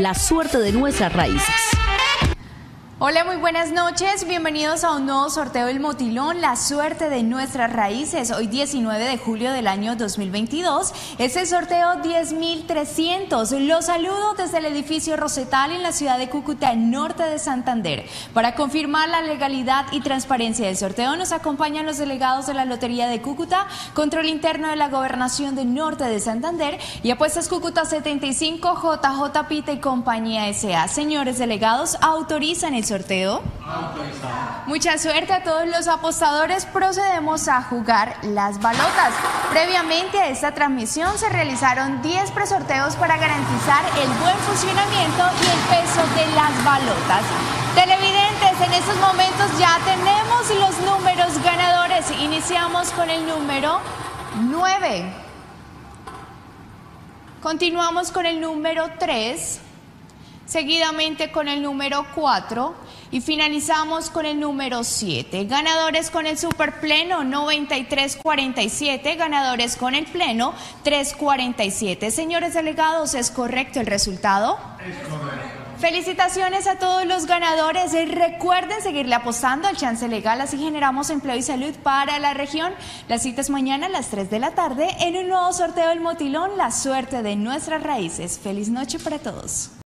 la suerte de nuestras raíces. Hola, muy buenas noches. Bienvenidos a un nuevo sorteo del Motilón, la suerte de nuestras raíces. Hoy 19 de julio del año 2022 es el sorteo 10.300. Los saludo desde el edificio Rosetal en la ciudad de Cúcuta, norte de Santander. Para confirmar la legalidad y transparencia del sorteo nos acompañan los delegados de la Lotería de Cúcuta, Control Interno de la Gobernación de Norte de Santander y Apuestas Cúcuta 75, JJ Pita y Compañía S.A. Señores delegados, autorizan el sorteo? Mucha suerte a todos los apostadores. Procedemos a jugar las balotas. Previamente a esta transmisión se realizaron 10 presorteos para garantizar el buen funcionamiento y el peso de las balotas. Televidentes, en estos momentos ya tenemos los números ganadores. Iniciamos con el número 9. Continuamos con el número 3 seguidamente con el número 4 y finalizamos con el número 7. Ganadores con el superpleno 9347, ganadores con el pleno 347. Señores delegados, ¿es correcto el resultado? Es correcto. Felicitaciones a todos los ganadores. Recuerden seguirle apostando al chance legal, así generamos empleo y salud para la región. Las citas mañana a las 3 de la tarde en un nuevo sorteo del Motilón, la suerte de nuestras raíces. Feliz noche para todos.